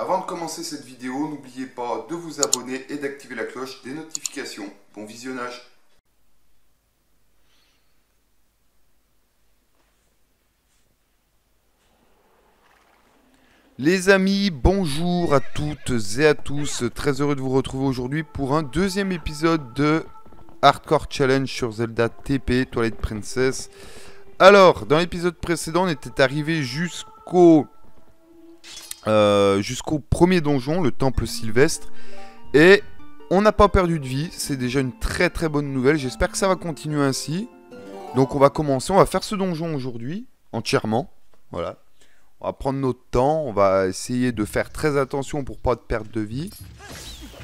Avant de commencer cette vidéo, n'oubliez pas de vous abonner et d'activer la cloche des notifications. Bon visionnage Les amis, bonjour à toutes et à tous. Très heureux de vous retrouver aujourd'hui pour un deuxième épisode de Hardcore Challenge sur Zelda TP, Toilette Princess. Alors, dans l'épisode précédent, on était arrivé jusqu'au euh, jusqu'au premier donjon, le temple sylvestre. Et on n'a pas perdu de vie, c'est déjà une très très bonne nouvelle. J'espère que ça va continuer ainsi. Donc on va commencer, on va faire ce donjon aujourd'hui, entièrement. Voilà. On va prendre notre temps, on va essayer de faire très attention pour pas de perte de vie.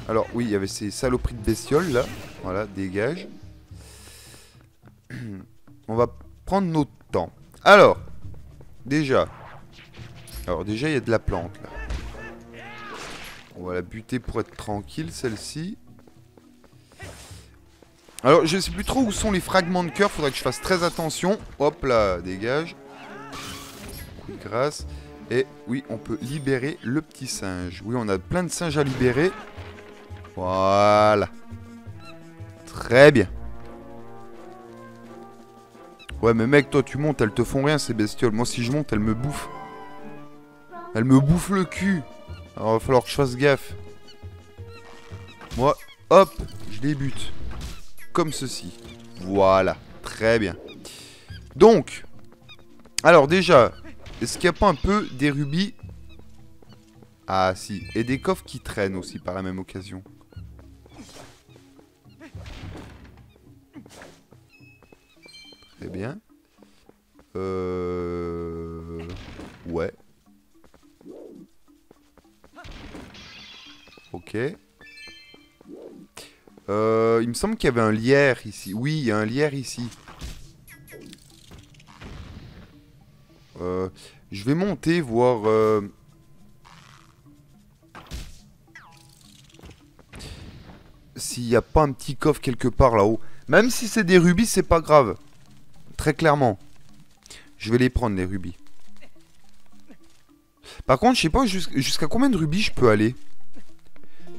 Alors oui, il y avait ces saloperies de bestioles là. Voilà, dégage. On va prendre notre temps. Alors, déjà. Alors déjà, il y a de la plante là. On va la buter pour être tranquille, celle-ci. Alors, je sais plus trop où sont les fragments de cœur. Faudrait que je fasse très attention. Hop là, dégage. Grâce. Et oui, on peut libérer le petit singe. Oui, on a plein de singes à libérer. Voilà. Très bien. Ouais, mais mec, toi, tu montes, elles te font rien, ces bestioles. Moi, si je monte, elles me bouffent. Elles me bouffent le cul. Alors, va falloir que je fasse gaffe. Moi, hop, je débute. Comme ceci. Voilà. Très bien. Donc, alors déjà, est-ce qu'il n'y a pas un peu des rubis? Ah si, et des coffres qui traînent aussi par la même occasion. Très bien. Euh... Ok. Euh, il me semble qu'il y avait un lierre ici. Oui, il y a un lierre ici. Euh, je vais monter, voir... Euh... S'il n'y a pas un petit coffre quelque part là-haut. Même si c'est des rubis, c'est pas grave. Très clairement. Je vais les prendre, les rubis. Par contre, je sais pas jusqu'à combien de rubis je peux aller?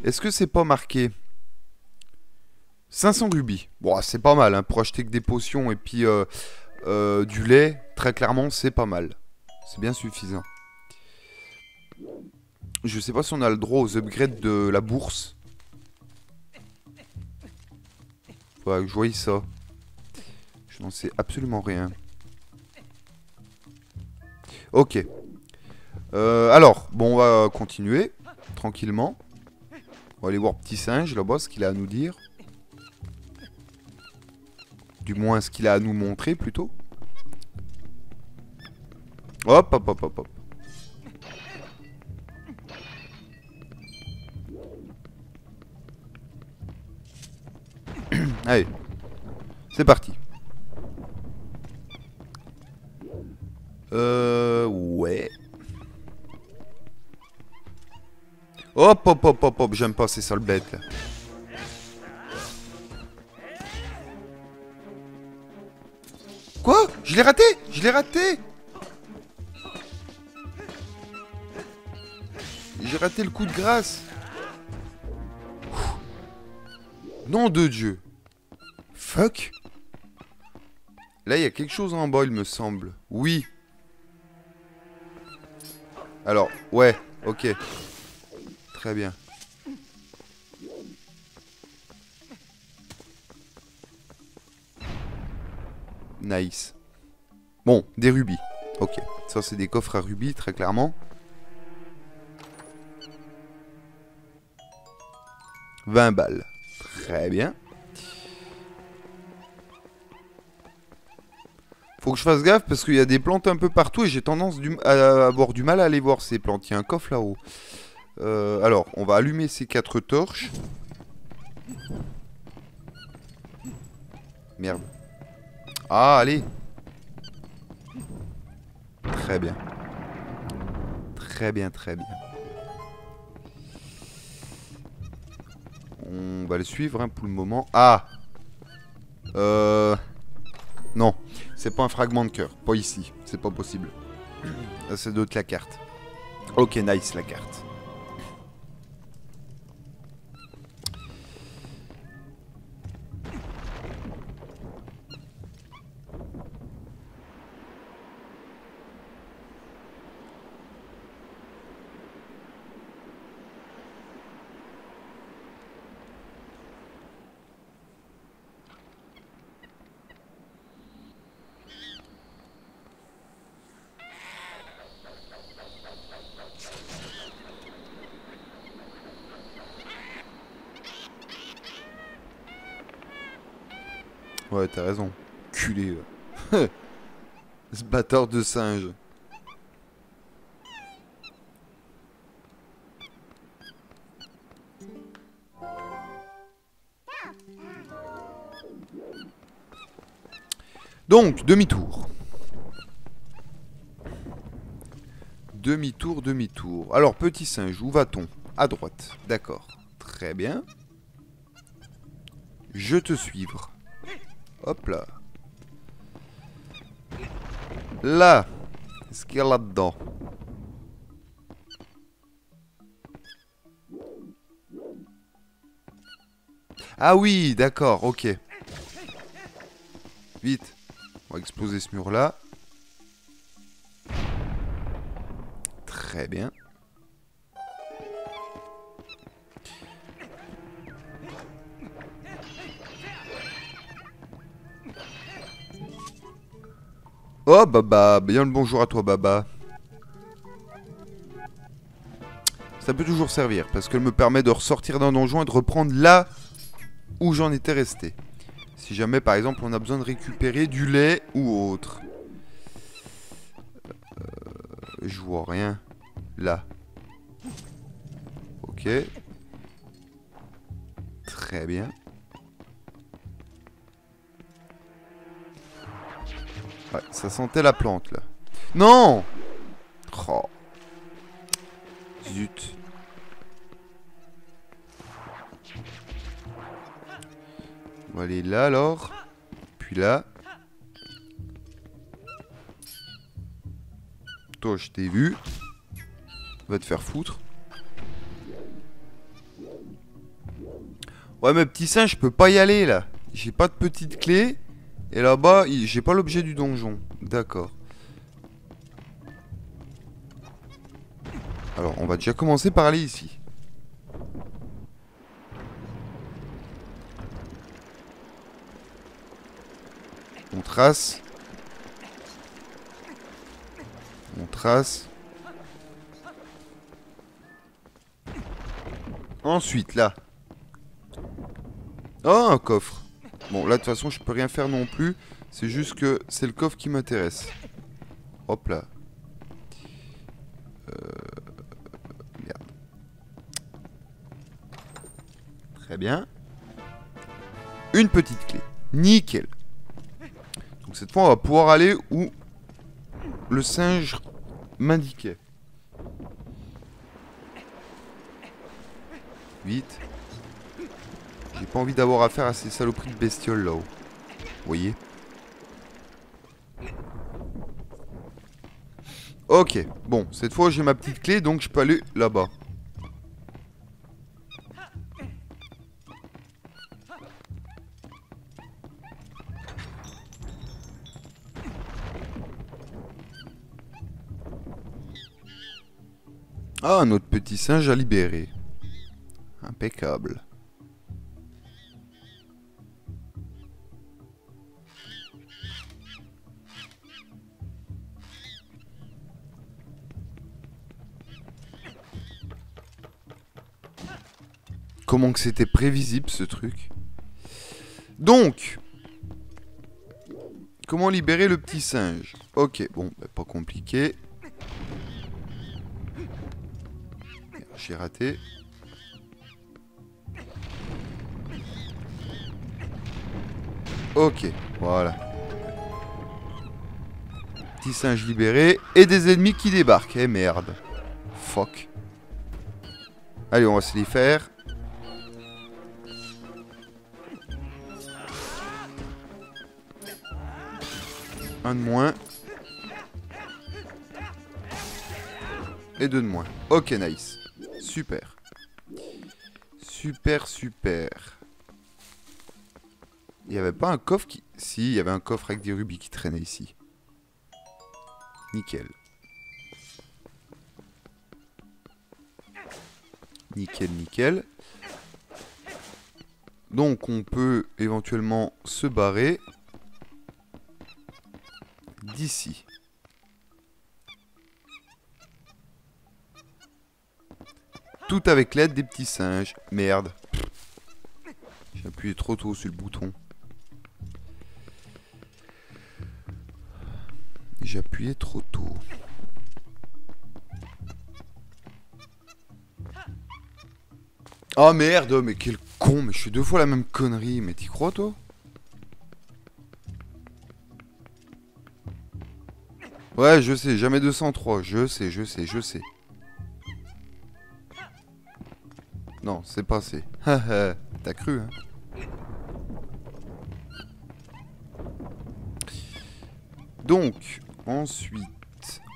Est-ce que c'est pas marqué 500 rubis? Bon, c'est pas mal, hein, pour acheter que des potions et puis euh, euh, du lait, très clairement, c'est pas mal. C'est bien suffisant. Je sais pas si on a le droit aux upgrades de la bourse. Faudrait que je voie ça. Je n'en sais absolument rien. Ok. Euh, alors, bon, on va continuer. Tranquillement. On va aller voir Petit Singe là-bas, ce qu'il a à nous dire. Du moins, ce qu'il a à nous montrer, plutôt. Hop, hop, hop, hop, hop. Allez. C'est parti. Euh... Ouais. Hop, hop, hop, hop, hop. J'aime pas ces sales bêtes, là. Quoi? Je l'ai raté? Je l'ai raté J'ai raté le coup de grâce. Nom de Dieu. Fuck. Là, il y a quelque chose en bas, il me semble. Oui. Alors, ouais, ok. Très bien. Nice. Bon, des rubis. Ok. Ça, c'est des coffres à rubis, très clairement. 20 balles. Très bien. Faut que je fasse gaffe parce qu'il y a des plantes un peu partout et j'ai tendance à avoir du mal à aller voir ces plantes. Il y a un coffre là-haut. Euh, alors, on va allumer ces quatre torches. Merde. Ah, allez. Très bien. Très bien, très bien. On va le suivre hein, pour le moment. Ah Euh... Non, c'est pas un fragment de cœur. Pas ici, c'est pas possible. C'est d'autres la carte. Ok, nice la carte. Ouais, t'as raison. Culé. là. Ce bâtard de singe. Donc, demi-tour. Demi-tour, demi-tour. Alors, petit singe, où va-t-on? À droite. D'accord. Très bien. Je te suivre. Hop là. Là. Qu'est-ce qu'il y a là-dedans? Ah oui, d'accord, ok. Vite. On va exploser ce mur-là. Très bien. Oh Baba, bien le bonjour à toi Baba. Ça peut toujours servir parce qu'elle me permet de ressortir d'un donjon et de reprendre là où j'en étais resté. Si jamais par exemple on a besoin de récupérer du lait ou autre. Euh, je vois rien. Là. Ok. Très bien. Ouais, ça sentait la plante là. Non Oh. Zut. On va aller là alors. Puis là. Toi, je t'ai vu. Va te faire foutre. Ouais, mais petit singe, je peux pas y aller là. J'ai pas de petite clé. Et là-bas, j'ai pas l'objet du donjon. D'accord. Alors, on va déjà commencer par aller ici. On trace. On trace. Ensuite, là. Oh, un coffre. Bon, là, de toute façon, je peux rien faire non plus. C'est juste que c'est le coffre qui m'intéresse. Hop là. Euh. Très bien. Une petite clé. Nickel. Donc cette fois, on va pouvoir aller où le singe m'indiquait. Vite. Envie d'avoir affaire à ces saloperies de bestioles là-haut. Vous voyez Ok, bon, cette fois j'ai ma petite clé, donc je peux aller là-bas. Ah, notre petit singe à libérer. Impeccable. Comment que c'était prévisible ce truc Donc, comment libérer le petit singe? Ok, bon, bah, pas compliqué. J'ai raté. Ok, voilà. Petit singe libéré et des ennemis qui débarquent. Eh merde. Fuck. Allez, on va se les faire. Un de moins. Et deux de moins. Ok, nice. Super. Super, super. Il n'y avait pas un coffre qui... Si, il y avait un coffre avec des rubis qui traînait ici. Nickel. Nickel, nickel. Donc on peut éventuellement se barrer d'ici. Tout avec l'aide des petits singes. Merde. J'ai appuyé trop tôt sur le bouton. J'ai appuyé trop tôt. Oh merde, mais quel con, mais je suis deux fois la même connerie, mais t'y crois toi? Ouais, je sais, jamais 203, je sais, je sais, je sais. Non, c'est passé. T'as cru, hein Donc, ensuite,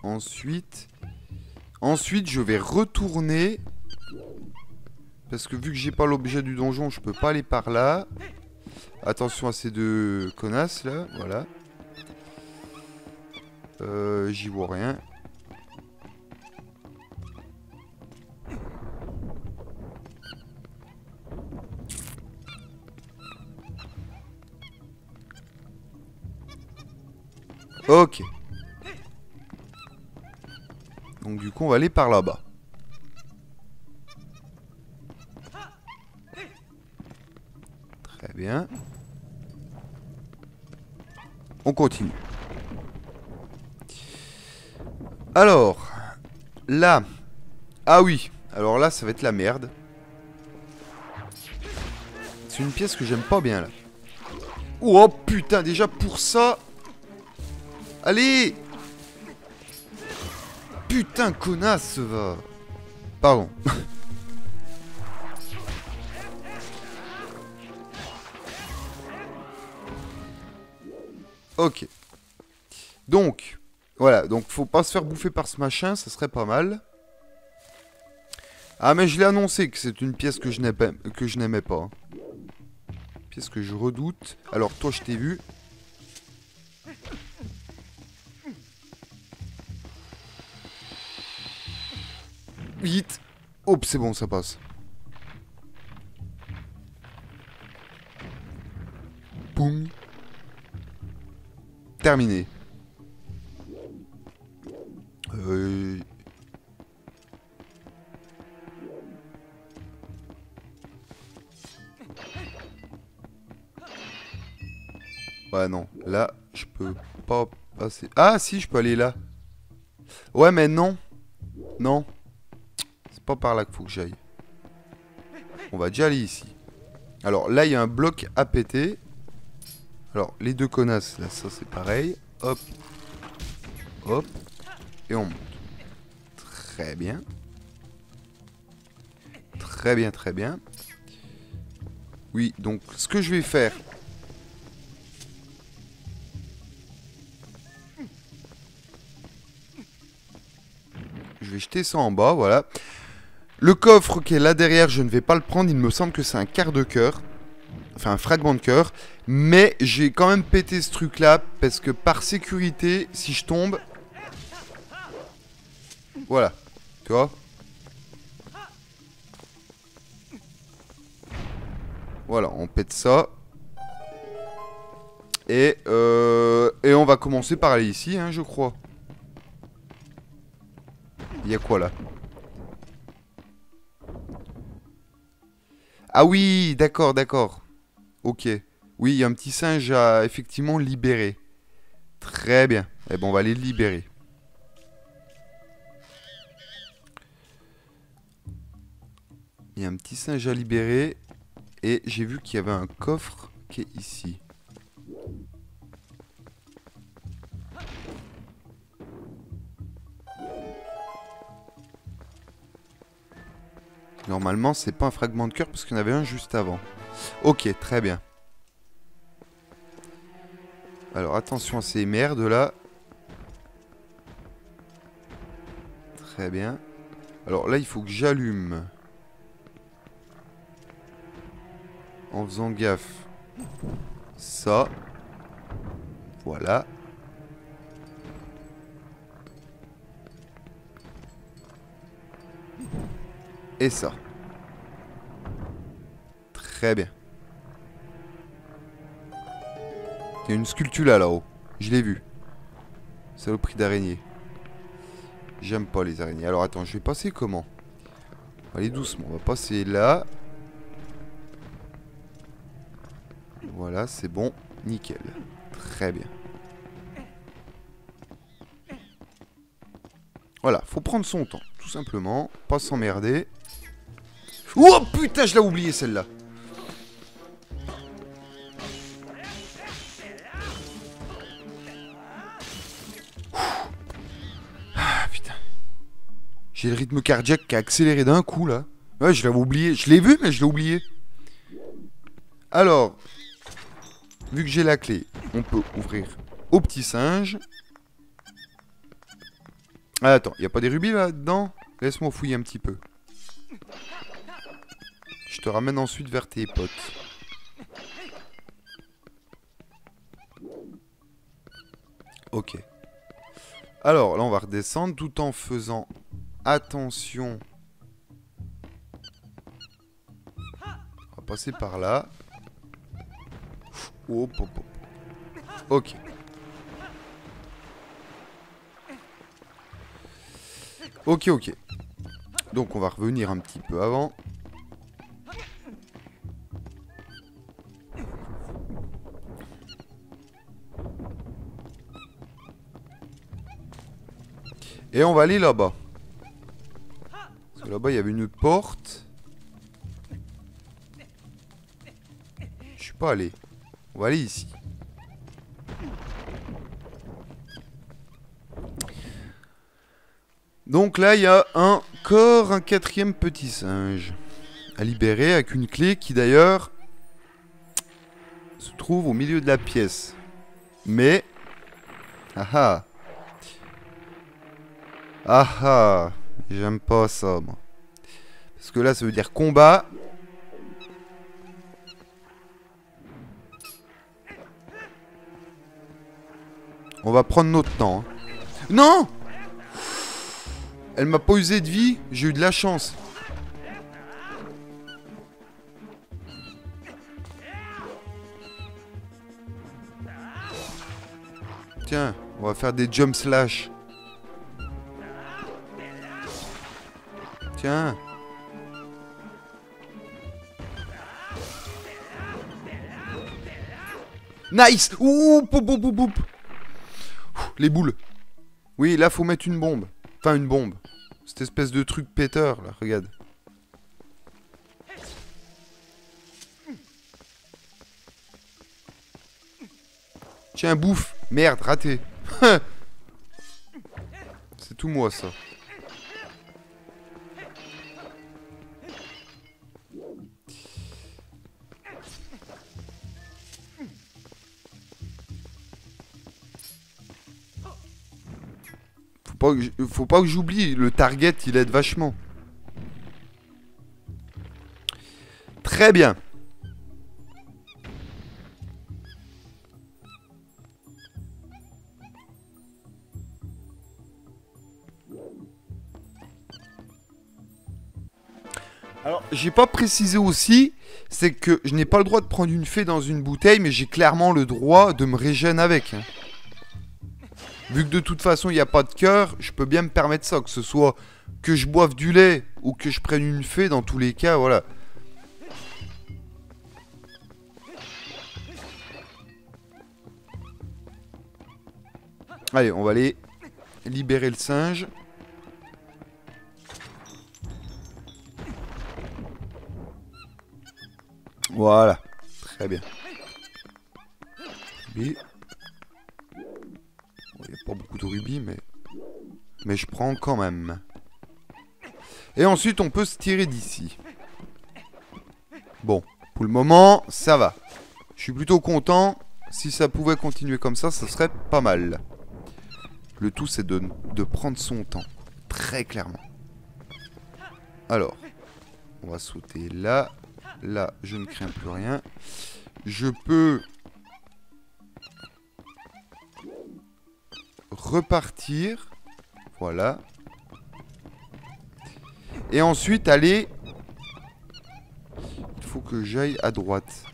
ensuite, ensuite, je vais retourner. Parce que vu que j'ai pas l'objet du donjon, je peux pas aller par là. Attention à ces deux connasses là, voilà. Euh, J'y vois rien. Ok. Donc du coup, on va aller par là-bas. Très bien. On continue. Alors, là. Ah oui, alors là, ça va être la merde. C'est une pièce que j'aime pas bien, là. Oh putain, déjà pour ça... Allez Putain, connasse, va Pardon. ok. Donc, voilà, donc faut pas se faire bouffer par ce machin, ça serait pas mal. Ah mais je l'ai annoncé que c'est une pièce que je n'aimais pas. Pièce que je redoute. Alors toi je t'ai vu. Vite Hop, c'est bon, ça passe. Boum. Terminé. Ah, si, je peux aller là. Ouais, mais non. Non. C'est pas par là qu'il faut que j'aille. On va déjà aller ici. Alors, là, il y a un bloc à péter. Alors, les deux connasses, là, ça, c'est pareil. Hop. Hop. Et on monte. Très bien. Très bien, très bien. Oui, donc, ce que je vais faire... vais jeter ça en bas, voilà. Le coffre qui est là derrière, je ne vais pas le prendre. Il me semble que c'est un quart de cœur. Enfin, un fragment de cœur. Mais j'ai quand même pété ce truc-là. Parce que par sécurité, si je tombe... Voilà. Tu vois Voilà, on pète ça. Et, euh, et on va commencer par aller ici, hein, je crois. Y a quoi là Ah oui, d'accord, d'accord. Ok. Oui, il y a un petit singe à effectivement libérer. Très bien. Eh bon, on va aller le libérer. Il y a un petit singe à libérer. Et j'ai vu qu'il y avait un coffre qui est ici. Normalement, c'est pas un fragment de cœur parce qu'il y en avait un juste avant. Ok, très bien. Alors, attention à ces merdes là. Très bien. Alors là, il faut que j'allume. En faisant gaffe. Ça. Voilà. Et ça. Très bien. Il y a une sculpture là, là-haut. Je l'ai vu. prix d'araignée. J'aime pas les araignées. Alors attends, je vais passer comment? Allez doucement, on va passer là. Voilà, c'est bon. Nickel. Très bien. Voilà, faut prendre son temps, tout simplement. Pas s'emmerder. Oh putain, je l'ai oublié celle-là. Ah putain. J'ai le rythme cardiaque qui a accéléré d'un coup là. Ouais, je l'avais oublié. Je l'ai vu, mais je l'ai oublié. Alors, vu que j'ai la clé, on peut ouvrir au petit singe. Ah, attends, il a pas des rubis là-dedans Laisse-moi fouiller un petit peu. Je te ramène ensuite vers tes potes. Ok. Alors, là, on va redescendre tout en faisant attention. On va passer par là. Hop, hop. Ok. Ok, ok. Donc on va revenir un petit peu avant. Et on va aller là-bas. Parce que là-bas, il y avait une porte. Je suis pas allé. On va aller ici. Donc là, il y a encore un quatrième petit singe à libérer avec une clé qui d'ailleurs se trouve au milieu de la pièce. Mais... Ah ah Ah J'aime pas ça, moi. Parce que là, ça veut dire combat. On va prendre notre temps. hein. Non Elle m'a pas usé de vie, j'ai eu de la chance. Tiens, on va faire des jump slash. Nice Ouh, poup, poup. Ouh, Les boules. Oui, là, faut mettre une bombe. Enfin, une bombe. Cette espèce de truc péteur, là, regarde. Tiens, bouffe Merde, raté C'est tout moi, ça. Faut pas que j'oublie, le target, il aide vachement. Très bien. Alors, j'ai pas précisé aussi, c'est que je n'ai pas le droit de prendre une fée dans une bouteille, mais j'ai clairement le droit de me régénérer avec. Vu que de toute façon il n'y a pas de cœur, je peux bien me permettre ça, que ce soit que je boive du lait ou que je prenne une fée, dans tous les cas, voilà. Allez, on va aller libérer le singe. Voilà, très bien. Mais je prends quand même. Et ensuite, on peut se tirer d'ici. Bon, pour le moment, ça va. Je suis plutôt content. Si ça pouvait continuer comme ça, ça serait pas mal. Le tout, c'est de, de prendre son temps. Très clairement. Alors, on va sauter là. Là, je ne crains plus rien. Je peux repartir. Voilà. Et ensuite aller... Il faut que j'aille à droite.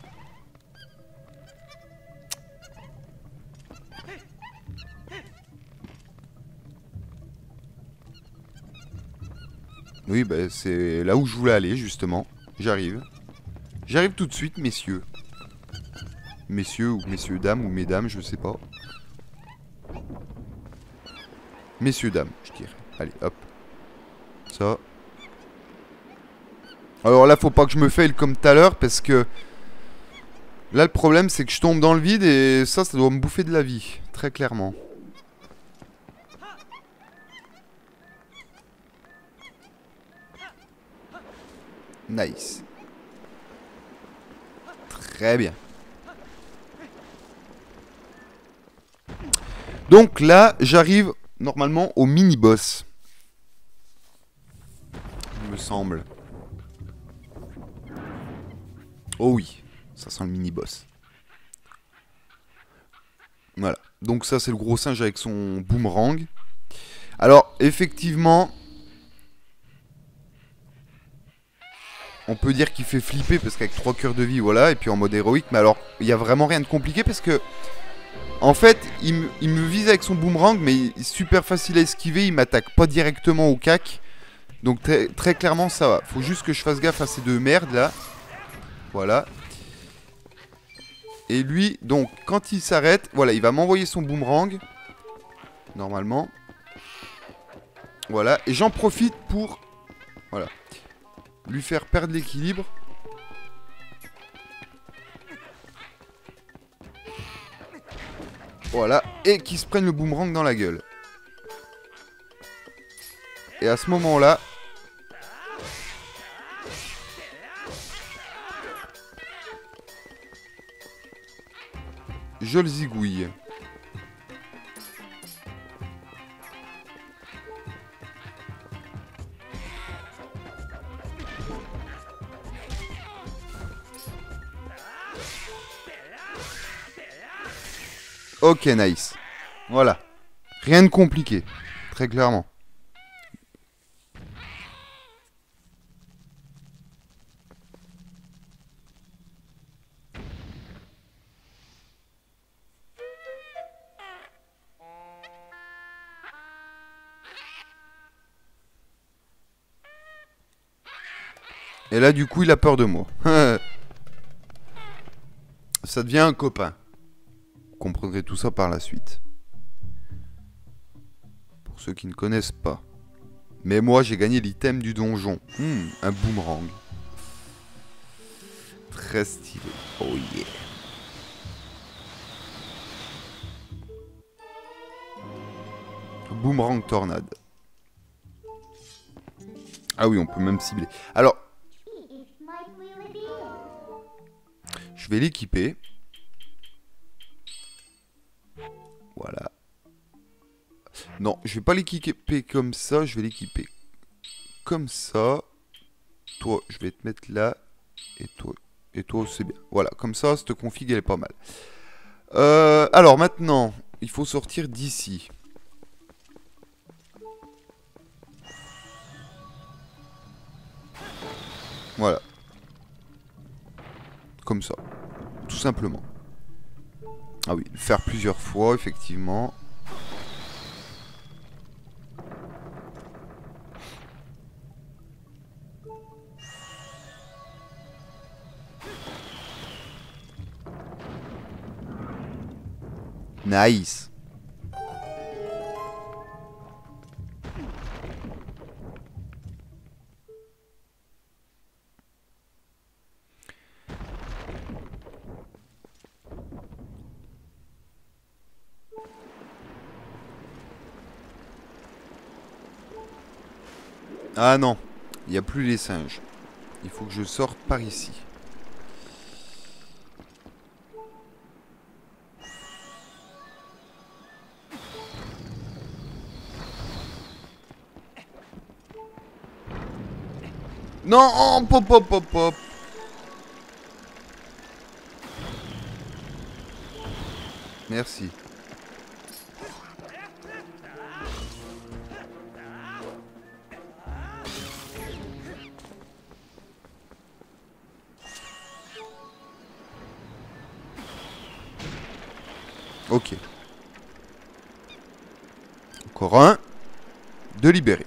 Oui, bah, c'est là où je voulais aller, justement. J'arrive. J'arrive tout de suite, messieurs. Messieurs ou messieurs, dames ou mesdames, je sais pas. Messieurs, dames, je dirais. Allez, hop. Ça. Alors là, faut pas que je me faille comme tout à l'heure parce que... Là, le problème, c'est que je tombe dans le vide et ça, ça doit me bouffer de la vie. Très clairement. Nice. Très bien. Donc là, j'arrive normalement au mini-boss. Il me semble. Oh oui, ça sent le mini-boss. Voilà. Donc ça, c'est le gros singe avec son boomerang. Alors, effectivement... On peut dire qu'il fait flipper parce qu'avec 3 cœurs de vie, voilà, et puis en mode héroïque. Mais alors, il n'y a vraiment rien de compliqué parce que... En fait, il me, vise avec son boomerang, mais il est super facile à esquiver. Il m'attaque pas directement au cac. Donc très, très, clairement, ça va. Faut juste que je fasse gaffe à ces deux merdes là. Voilà. Et lui, donc, quand il s'arrête, voilà, il va m'envoyer son boomerang. Normalement. Voilà. Et j'en profite pour... Voilà. Lui faire perdre l'équilibre. Voilà. Et qu'il se prenne le boomerang dans la gueule. Et à ce moment-là, Je le zigouille. Ok, nice. Voilà. Rien de compliqué. Très clairement. Et là, du coup, il a peur de moi. ça devient un copain. Vous comprendrez tout ça par la suite. Pour ceux qui ne connaissent pas. Mais moi, j'ai gagné l'item du donjon. Hmm, un boomerang. Très stylé. Oh yeah. Boomerang tornade. Ah oui, on peut même cibler. Alors, Je vais l'équiper. Voilà. Non, je vais pas l'équiper comme ça, je vais l'équiper comme ça. Toi, je vais te mettre là. Et toi, et toi c'est bien. Voilà, comme ça, cette config, elle est pas mal. Euh, alors, maintenant, il faut sortir d'ici. Voilà. Comme ça tout simplement. Ah oui, faire plusieurs fois, effectivement. Nice. Ah non, il n'y a plus les singes. Il faut que je sorte par ici. Non, pop, pop, pop, pop. Merci. Ok. Encore un. De libérer.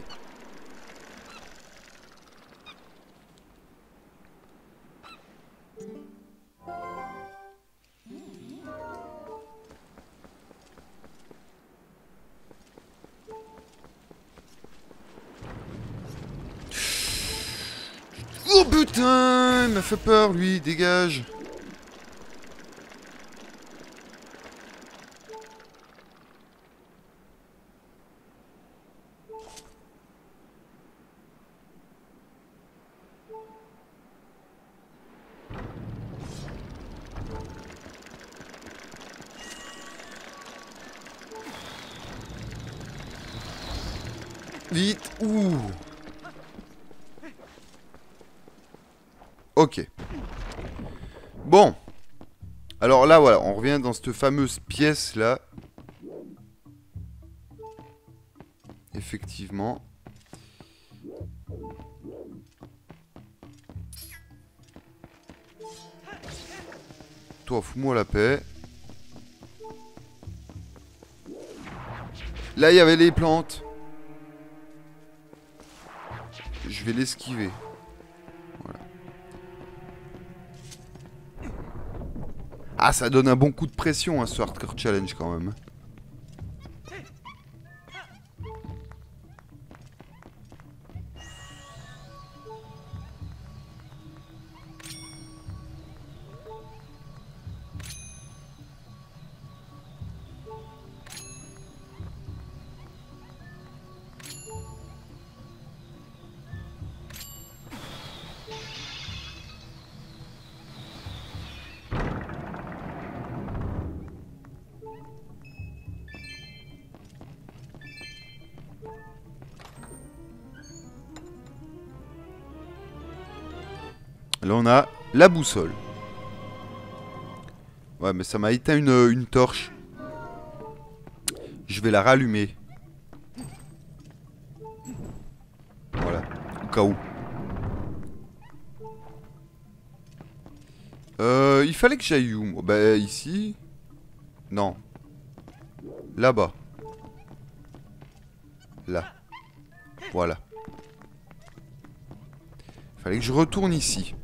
Oh putain Il m'a fait peur lui, dégage Vite Ouh Ok. Bon. Alors là, voilà, on revient dans cette fameuse pièce-là. Effectivement. Toi, fous-moi la paix. Là, il y avait les plantes. Je vais l'esquiver. Ah, ça donne un bon coup de pression, hein, ce hardcore challenge, quand même. La boussole. Ouais, mais ça m'a éteint une, torche. Je vais la rallumer. Voilà, au cas où. Euh, il fallait que j'aille où Bah, ici. Non. Là-bas. Là. Voilà. Fallait que je retourne ici.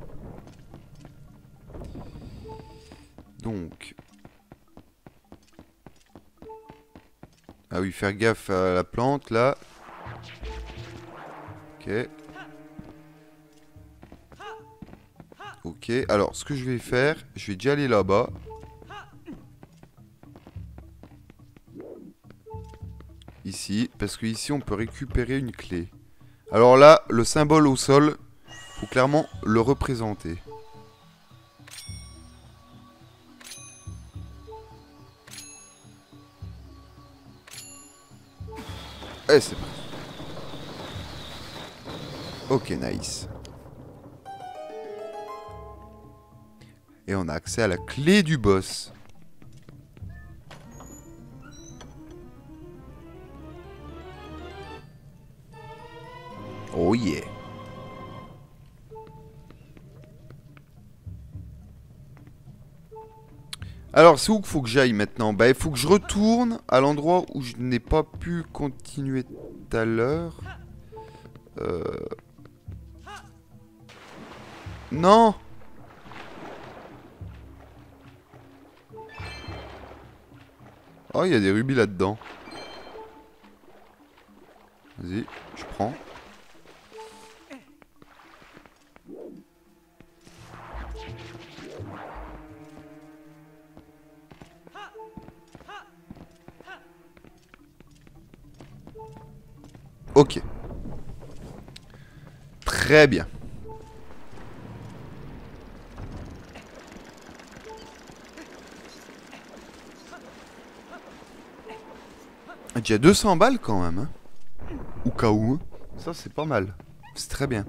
Ah oui, faire gaffe à la plante, là. Ok. Ok, alors ce que je vais faire, je vais déjà aller là-bas. Ici, parce que ici on peut récupérer une clé. Alors là, le symbole au sol, faut clairement le représenter. Et c'est parti. Ok, nice. Et on a accès à la clé du boss. Oh yeah. Alors, c'est où qu'il faut que j'aille maintenant? Bah, il faut que je retourne à l'endroit où je n'ai pas pu continuer tout à l'heure. Euh... Non Oh, il y a des rubis là-dedans. Vas-y, Très bien. Déjà 200 balles quand même. Hein. Ou cas où. hein. Ça c'est pas mal. C'est très bien.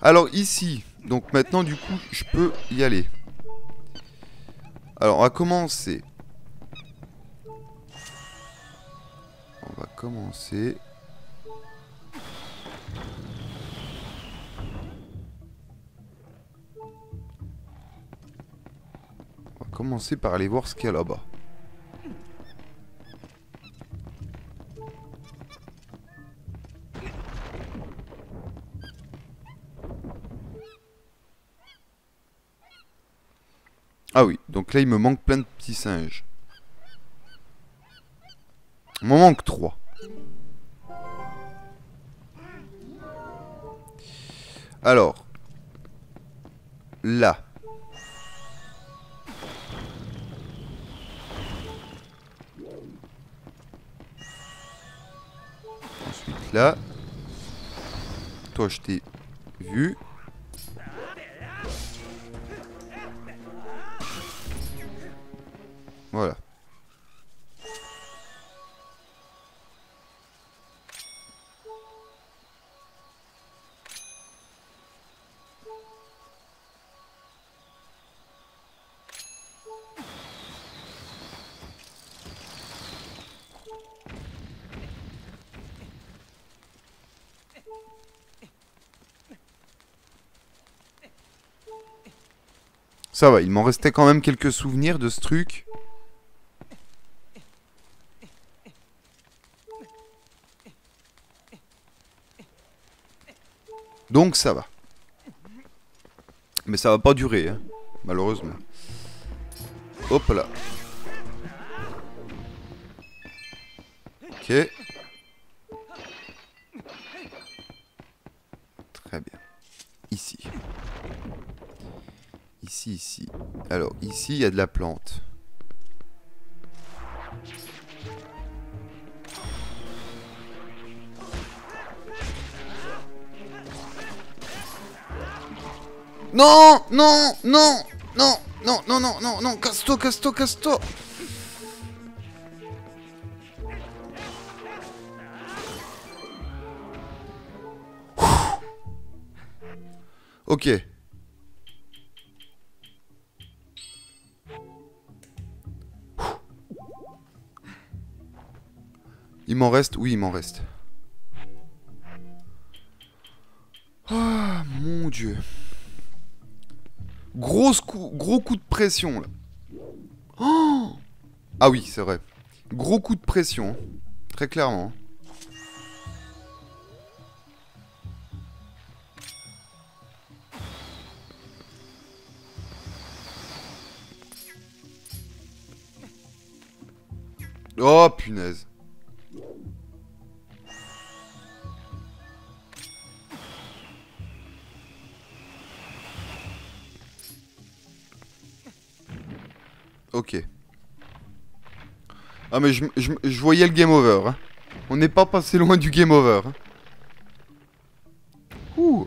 Alors ici, donc maintenant du coup je peux y aller. Alors on va commencer. On va commencer. Par aller voir ce qu'il y a là-bas. Ah oui, donc là il me manque plein de petits singes. M'en manque 3. Alors, là. Là. Toi, je t'ai vu. Ça va, il m'en restait quand même quelques souvenirs de ce truc. Donc ça va. Mais ça va pas durer, hein, malheureusement. Hop là. Ok. Très bien. Ici. Ici, ici. Alors, ici, il y a de la plante. Non Non Non Non Non Non Non Non Non Casse-toi Casse-toi Casse-toi Ok. Il m'en reste Oui, il m'en reste. Ah, mon dieu. Grosse coup, gros coup de pression, là. Oh ah oui, c'est vrai. Gros coup de pression. Très clairement. Oh, punaise. Ok. Ah mais je, je- voyais le game over. hein. On n'est pas passé loin du game over. hein. Ouh.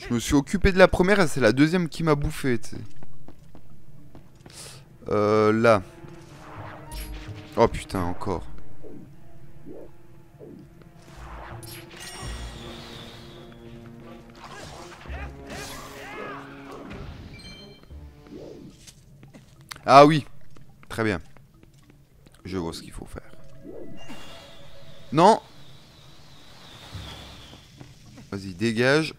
Je me suis occupé de la première et c'est la deuxième qui m'a bouffé, tu sais. Euh, là. Oh putain, encore. Ah oui, très bien. Je vois ce qu'il faut faire. Non Vas-y, dégage.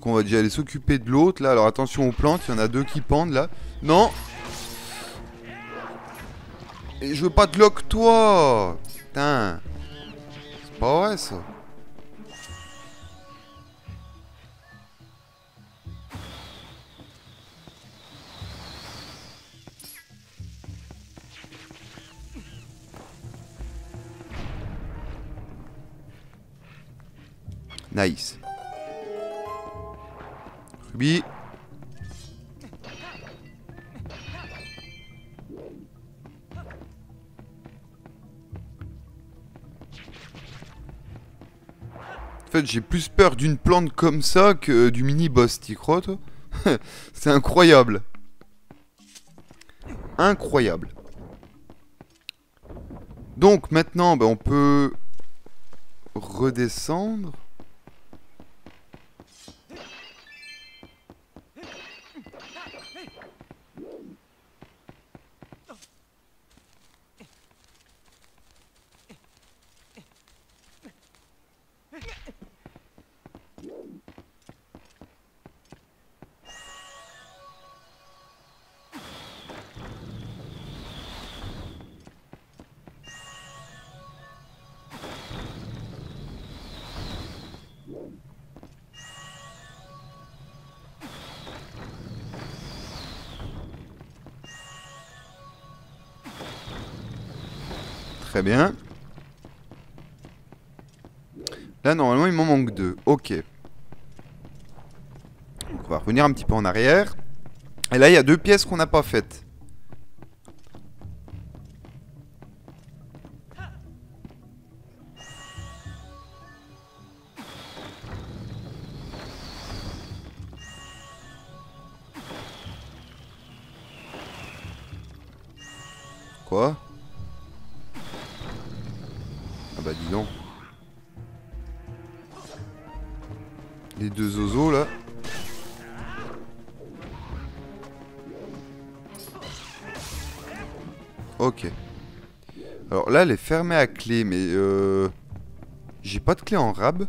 Donc on va déjà aller s'occuper de l'autre là. Alors attention aux plantes, il y en a deux qui pendent là. Non Et je veux pas de lock toi Putain C'est pas vrai ça Nice. En fait, j'ai plus peur d'une plante comme ça que du mini-boss, t'y crois, C'est incroyable. Incroyable. Donc, maintenant, ben, on peut redescendre. Bien. Là, normalement, il m'en manque deux. Ok. On va revenir un petit peu en arrière. Et là, il y a deux pièces qu'on n'a pas faites. Elle est fermée à clé, mais euh... J'ai pas de clé en rab.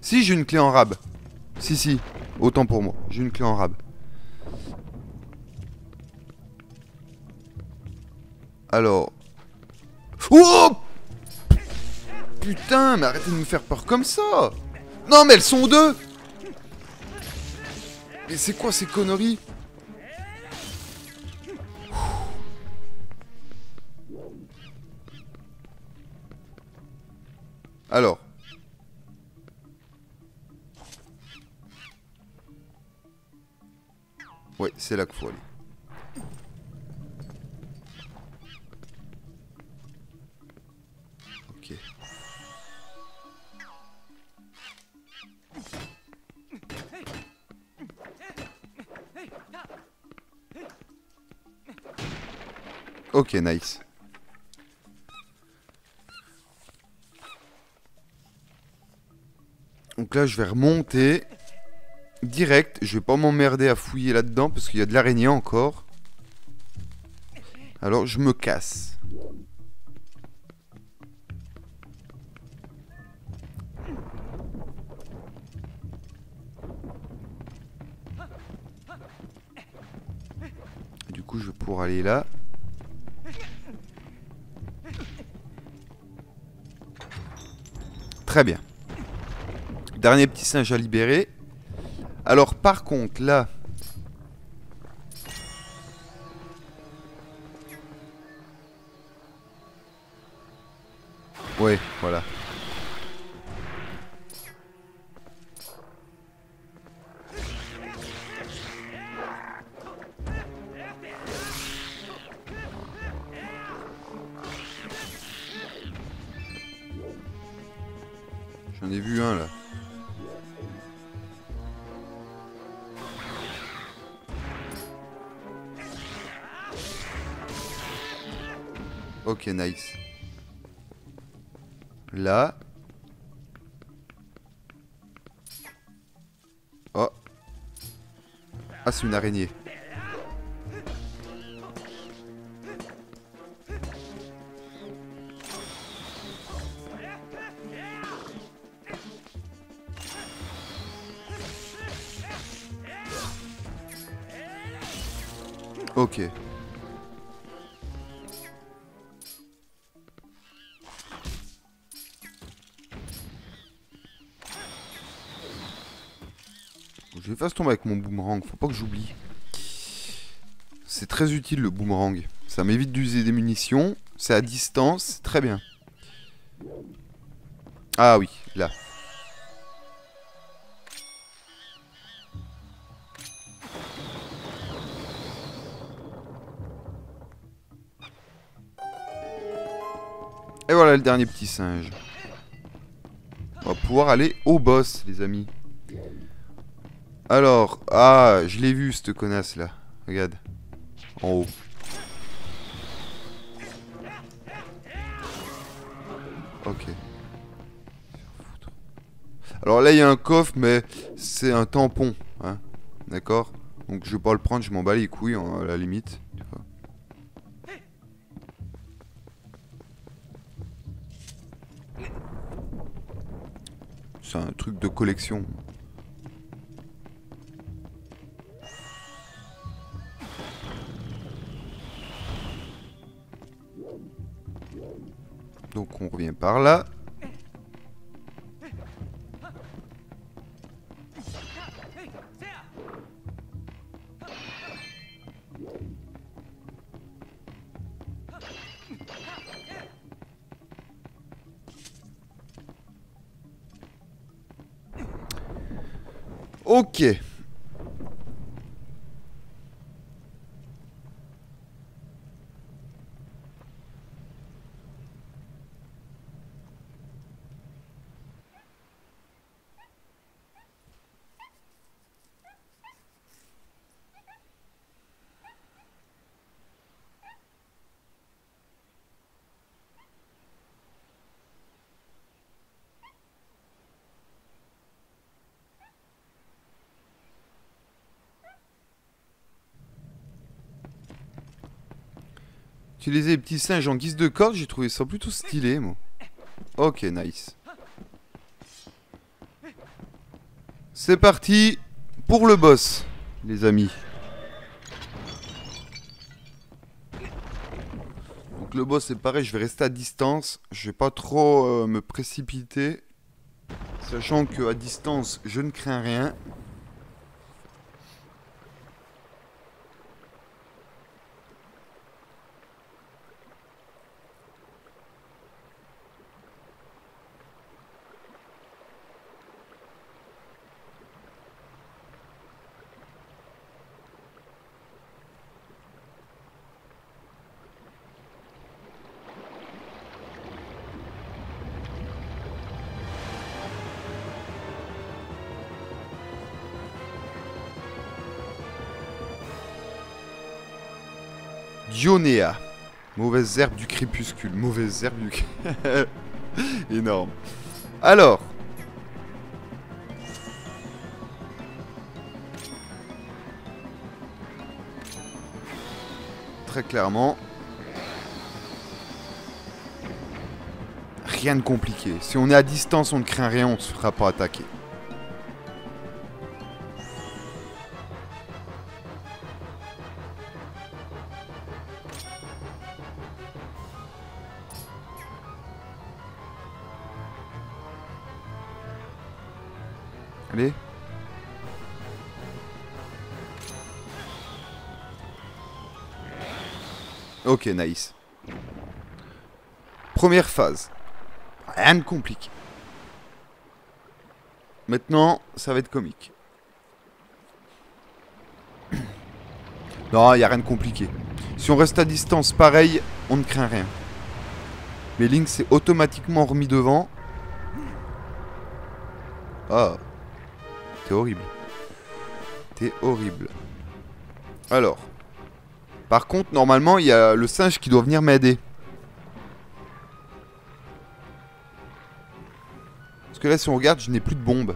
Si, j'ai une clé en rab. Si, si. Autant pour moi. J'ai une clé en rab. Alors... Oh Putain, mais arrêtez de me faire peur comme ça Non, mais elles sont deux Mais c'est quoi ces conneries? Alors. Ouais, c'est là qu'il faut aller. Ok. Ok, nice. Donc là, je vais remonter. Direct. Je vais pas m'emmerder à fouiller là-dedans parce qu'il y a de l'araignée encore. Alors, je me casse. Du coup, je vais pouvoir aller là. Très bien. Dernier petit singe à libérer. Alors par contre là... Ouais, voilà. C'est une araignée. Ok. Faire tomber avec mon boomerang, faut pas que j'oublie. C'est très utile le boomerang. Ça m'évite d'user des munitions, c'est à distance, très bien. Ah oui, là. Et voilà le dernier petit singe. On va pouvoir aller au boss, les amis. Alors, ah, je l'ai vu, cette connasse là. Regarde. En haut. Ok. Alors là, il y a un coffre, mais c'est un tampon. Hein D'accord? Donc je vais pas le prendre, je m'en bats les couilles, à la limite. C'est un truc de collection. Par là. Utiliser les petits singes en guise de corde, j'ai trouvé ça plutôt stylé, moi. Ok, nice. C'est parti pour le boss, les amis. Donc le boss, c'est pareil, je vais rester à distance. Je vais pas trop euh, me précipiter. Sachant que à distance, je ne crains rien. Mauvaise herbe du crépuscule. Mauvaise herbe du... Énorme. Alors. Très clairement. Rien de compliqué. Si on est à distance, on ne craint rien, on ne se fera pas attaquer. Ok, nice. Première phase. Rien de compliqué. Maintenant, ça va être comique. Non, il n'y a rien de compliqué. Si on reste à distance, pareil, on ne craint rien. Mais Link s'est automatiquement remis devant. Ah. T'es horrible. T'es horrible. Alors. Par contre, normalement, il y a le singe qui doit venir m'aider. Parce que là, si on regarde, je n'ai plus de bombes.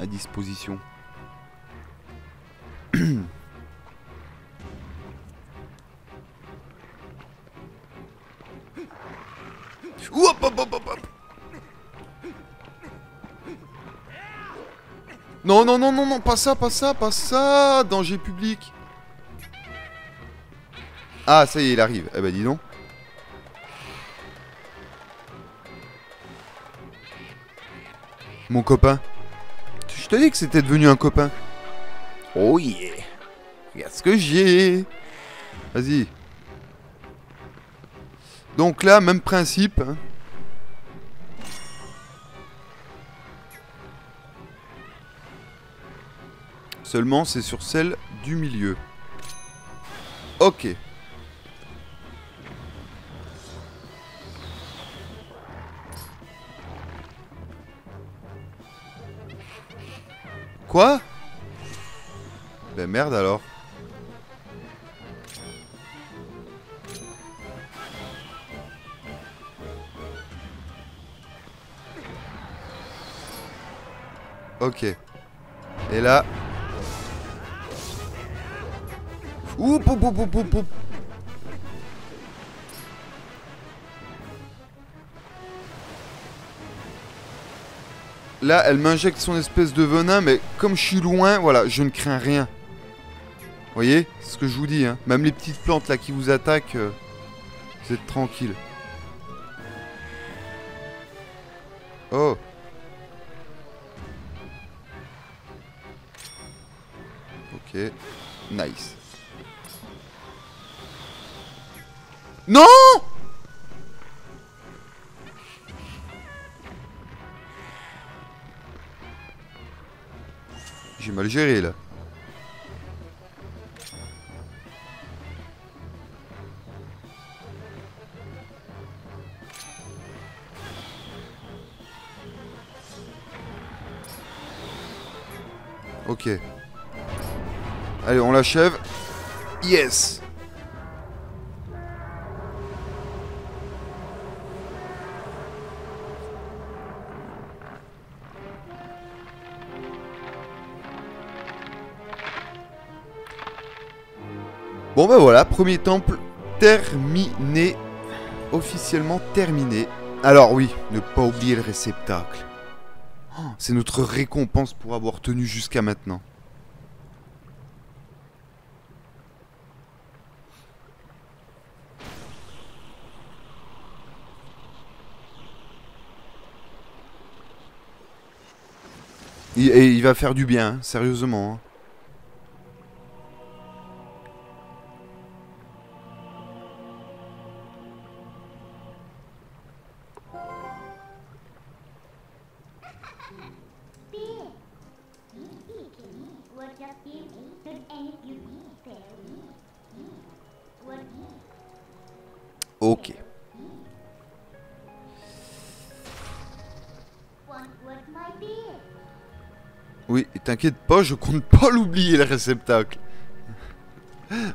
À disposition. Hop, hop, hop, hop. Non, non, non, non, non, pas ça, pas ça, pas ça Danger public Ah, ça y est, il arrive. Eh ben, dis donc. Mon copain. Je te dis que c'était devenu un copain. Oh yeah Regarde ce que j'ai Vas-y. Donc là, même principe. hein. Seulement, c'est sur celle du milieu. Ok. Quoi Ben merde alors. Ok. Et là... Oup, oup, oup, oup, oup, oup. Là, elle m'injecte son espèce de venin, mais comme je suis loin, voilà, je ne crains rien. Vous voyez C'est ce que je vous dis, hein. Même les petites plantes là qui vous attaquent, euh, vous êtes tranquille. J'ai mal géré là. Ok. Allez, on l'achève. Yes Bon bah voilà, premier temple terminé. Officiellement terminé. Alors oui, ne pas oublier le réceptacle. Oh, C'est notre récompense pour avoir tenu jusqu'à maintenant. Et il va faire du bien, hein, sérieusement. hein. Oui, t'inquiète pas, je compte pas l'oublier le réceptacle.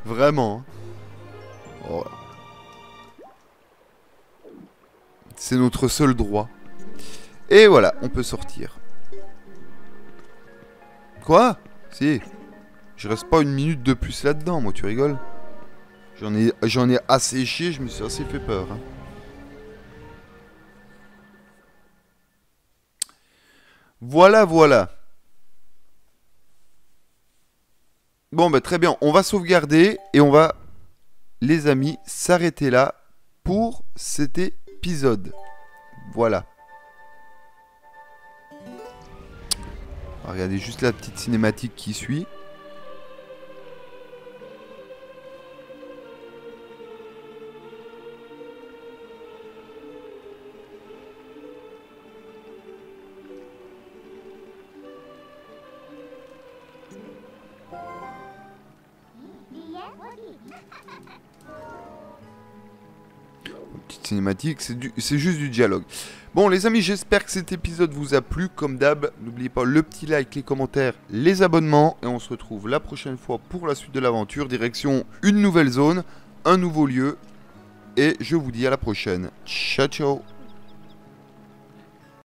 Vraiment. hein. Oh. C'est notre seul droit. Et voilà, on peut sortir. Quoi? Si. Je reste pas une minute de plus là-dedans, moi, tu rigoles? J'en ai, j'en ai assez chié, je me suis assez fait peur. hein. Voilà, voilà. Bon, bah très bien, on va sauvegarder et on va, les amis, s'arrêter là pour cet épisode. Voilà. Regarder juste la petite cinématique qui suit. C'est juste du dialogue. Bon les amis, j'espère que cet épisode vous a plu. Comme d'hab, n'oubliez pas le petit like, les commentaires, les abonnements. Et on se retrouve la prochaine fois pour la suite de l'aventure. Direction une nouvelle zone, un nouveau lieu. Et je vous dis à la prochaine. Ciao ciao